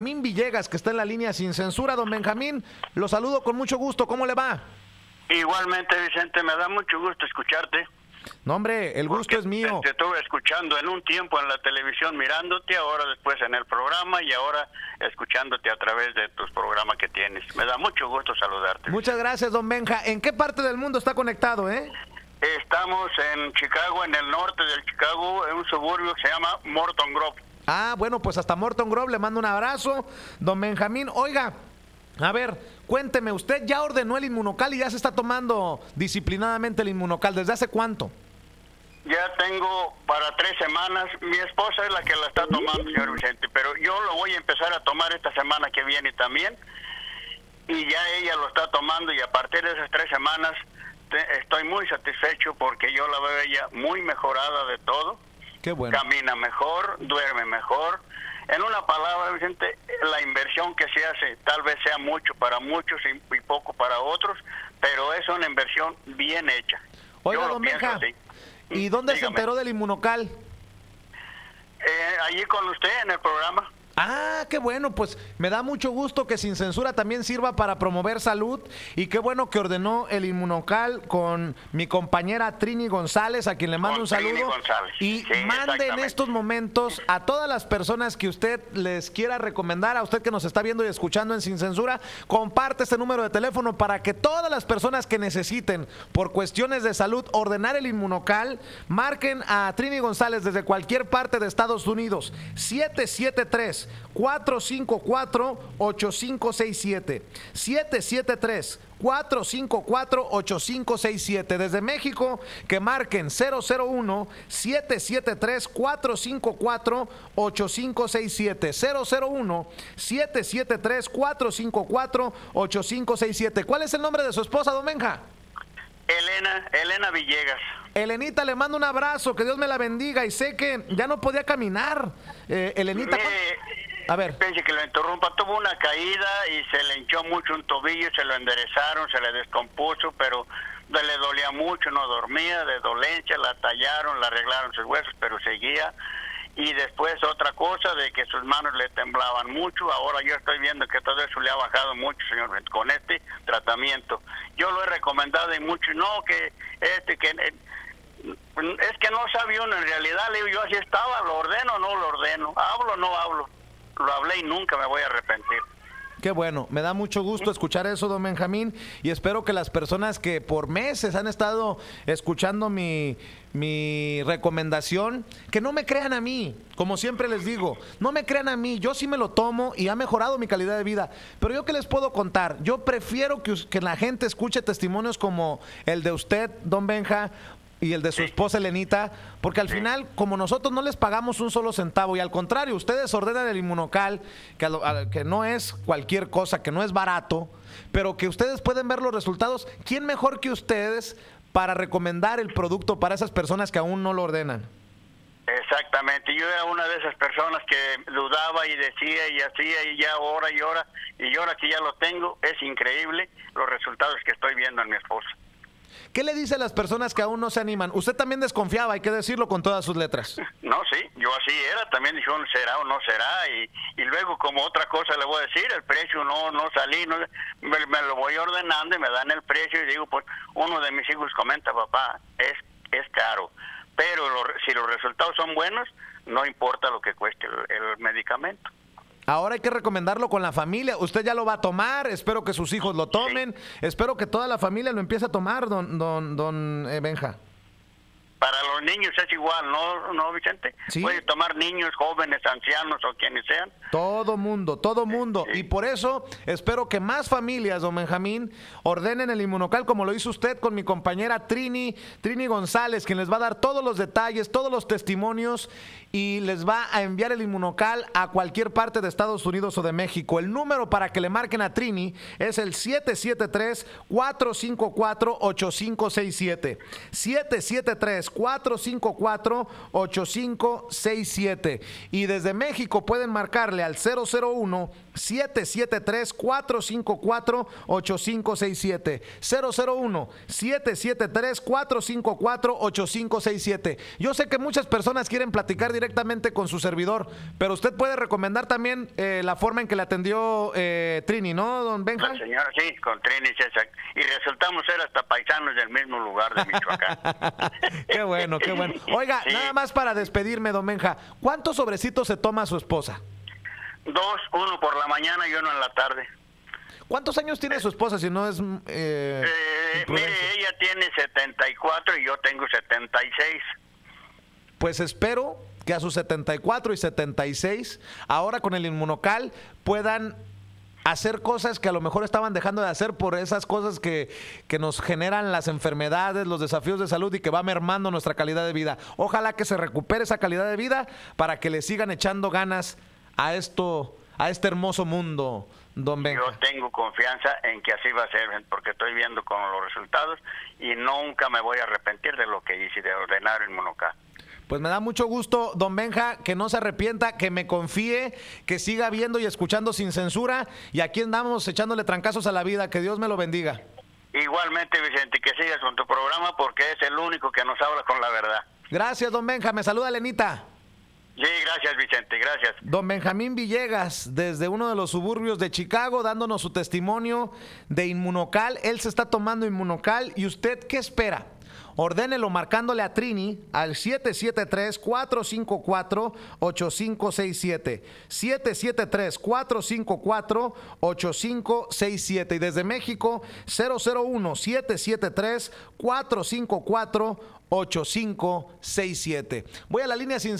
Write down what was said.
Benjamín Villegas, que está en la línea sin censura. Don Benjamín, lo saludo con mucho gusto. ¿Cómo le va? Igualmente, Vicente, me da mucho gusto escucharte. No, hombre, el gusto es mío. Te estuve escuchando en un tiempo en la televisión mirándote, ahora después en el programa y ahora escuchándote a través de tus programas que tienes. Me da mucho gusto saludarte. Muchas gracias, don Benja. ¿En qué parte del mundo está conectado, eh? Estamos en Chicago, en el norte del Chicago, en un suburbio que se llama Morton Grove. Ah, bueno, pues hasta Morton Grove le mando un abrazo. Don Benjamín, oiga, a ver, cuénteme, usted ya ordenó el inmunocal y ya se está tomando disciplinadamente el inmunocal. ¿Desde hace cuánto? Ya tengo para tres semanas. Mi esposa es la que la está tomando, señor Vicente, pero yo lo voy a empezar a tomar esta semana que viene también. Y ya ella lo está tomando y a partir de esas tres semanas estoy muy satisfecho porque yo la veo ella muy mejorada de todo camina mejor, duerme mejor. En una palabra, Vicente, la inversión que se hace tal vez sea mucho para muchos y, poco para otros, pero es una inversión bien hecha. Oiga, don Benja, ¿y dónde se enteró del inmunocal? Eh, allí con usted en el programa. Ah, qué bueno, pues me da mucho gusto que Sin Censura también sirva para promover salud y qué bueno que ordenó el inmunocal con mi compañera Trini González, a quien le mando un saludo. Y mande en estos momentos a todas las personas que usted les quiera recomendar, a usted que nos está viendo y escuchando en Sin Censura, comparte este número de teléfono para que todas las personas que necesiten por cuestiones de salud ordenar el inmunocal, marquen a Trini González desde cualquier parte de Estados Unidos. 773 454-8567. 773-454-8567. Desde México, que marquen 001-773-454-8567. 001-773-454-8567. ¿Cuál es el nombre de su esposa, Domenja? Elena, Elena Villegas. Elenita, le mando un abrazo, que Dios me la bendiga y sé que ya no podía caminar. Eh, Elenita, a ver. Pense que lo interrumpa, tuvo una caída y se le hinchó mucho un tobillo, se lo enderezaron, se le descompuso, pero le dolía mucho, no dormía, de dolencia, la tallaron, la arreglaron sus huesos, pero seguía. Y después otra cosa de que sus manos le temblaban mucho, ahora yo estoy viendo que todo eso le ha bajado mucho, señor, con este tratamiento. Yo lo he recomendado y mucho, no, que este, que es que no sabía uno en realidad, le digo yo así estaba, lo ordeno o no lo ordeno, hablo o no hablo lo hablé y nunca me voy a arrepentir. Qué bueno, me da mucho gusto escuchar eso, don Benjamín, y espero que las personas que por meses han estado escuchando mi, mi recomendación, que no me crean a mí, como siempre les digo, no me crean a mí, yo sí me lo tomo y ha mejorado mi calidad de vida, pero yo qué les puedo contar, yo prefiero que, que la gente escuche testimonios como el de usted, don Benja, y el de su esposa Elenita, porque al final, como nosotros no les pagamos un solo centavo, y al contrario, ustedes ordenan el inmunocal, que, que no es cualquier cosa, que no es barato, pero que ustedes pueden ver los resultados, ¿quién mejor que ustedes para recomendar el producto para esas personas que aún no lo ordenan? Exactamente, yo era una de esas personas que dudaba y decía y hacía y ya hora y hora, y ahora que ya lo tengo, es increíble los resultados que estoy viendo en mi esposa. ¿Qué le dice a las personas que aún no se animan? Usted también desconfiaba, hay que decirlo con todas sus letras. No, sí, yo así era, también dijo, será o no será, y, y luego como otra cosa le voy a decir, el precio no no salí, no, me, lo voy ordenando y me dan el precio y digo, pues uno de mis hijos comenta, papá, es, es caro, pero si los resultados son buenos, no importa lo que cueste el medicamento. Ahora hay que recomendarlo con la familia. Usted ya lo va a tomar. Espero que sus hijos lo tomen. Espero que toda la familia lo empiece a tomar, don, don, don eh, Benja. Los niños es igual, ¿no, no Vicente? Puede tomar niños, jóvenes, ancianos o quienes sean. Todo mundo, todo mundo. Y por eso espero que más familias, don Benjamín, ordenen el inmunocal como lo hizo usted con mi compañera Trini, Trini González, quien les va a dar todos los detalles, todos los testimonios y les va a enviar el inmunocal a cualquier parte de Estados Unidos o de México. El número para que le marquen a Trini es el 773 454 8567. 773 4 773-454-8567. Y desde México pueden marcarle al 001 773-454-8567. 001 773-454-8567. Yo sé que muchas personas quieren platicar directamente con su servidor, pero usted puede recomendar también eh, la forma en que le atendió eh, Trini, ¿no, don Benja? La señora, sí, con Trini César. Y resultamos ser hasta paisanos del mismo lugar de Michoacán. qué bueno, qué bueno. Oiga, nada más para despedirme, don Benja, ¿cuántos sobrecitos se toma su esposa? Dos, uno por la mañana y uno en la tarde. ¿Cuántos años tiene su esposa si no es... Eh, eh mire, ella tiene 74 y yo tengo 76. Pues espero que a sus 74 y 76, ahora con el inmunocal, puedan hacer cosas que a lo mejor estaban dejando de hacer por esas cosas que, que, nos generan las enfermedades, los desafíos de salud y que va mermando nuestra calidad de vida. Ojalá que se recupere esa calidad de vida para que le sigan echando ganas a esto, a este hermoso mundo, don. Yo tengo confianza en que así va a ser, porque estoy viendo con los resultados y nunca me voy a arrepentir de lo que hice, de ordenar el monocal. Pues me da mucho gusto, don Benja, que no se arrepienta, que me confíe, que siga viendo y escuchando sin censura. Y aquí andamos echándole trancazos a la vida. Que Dios me lo bendiga. Igualmente, Vicente, que sigas con tu programa porque es el único que nos habla con la verdad. Gracias, don Benja. Me saluda Lenita. Sí, gracias Vicente, gracias. Don Benjamín Villegas, desde uno de los suburbios de Chicago, dándonos su testimonio de Inmunocal. Él se está tomando Inmunocal. ¿Y usted qué espera? Ordénelo marcándole a Trini al 773-454-8567. 773-454-8567. Y desde México, 001-773-454-8567. Voy a la línea sin